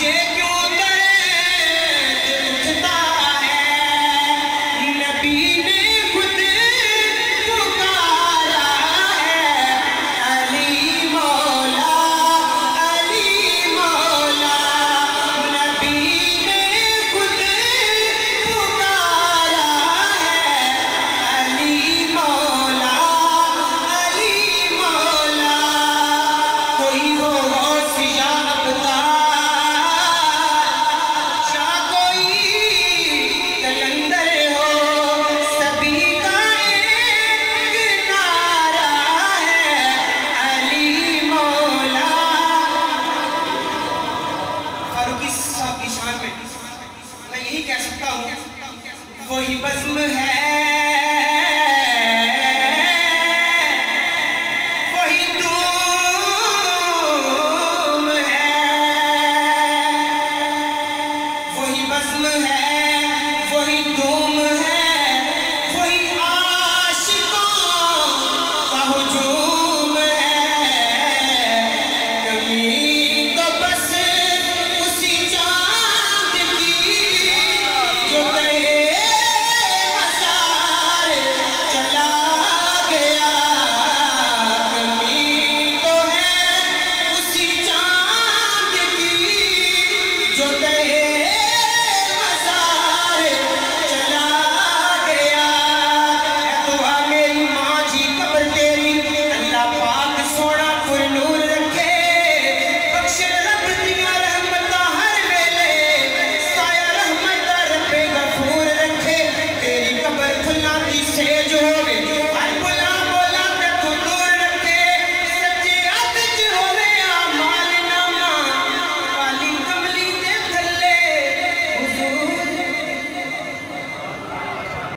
champion. यही कह सकता हूँ वही बज्म है